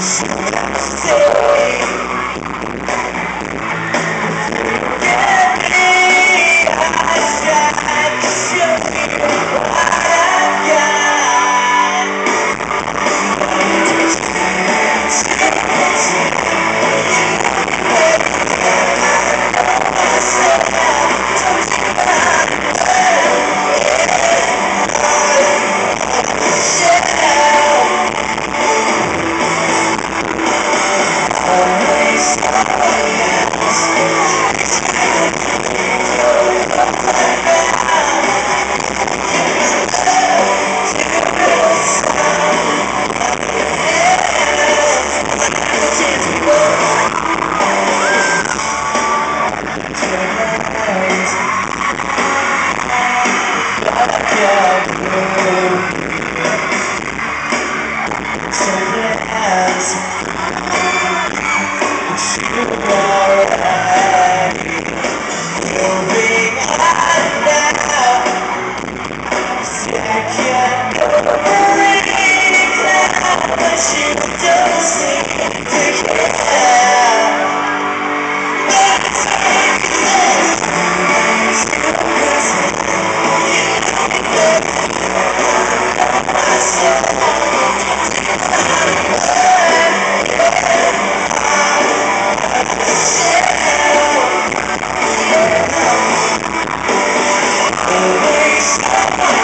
Yeah. Come on.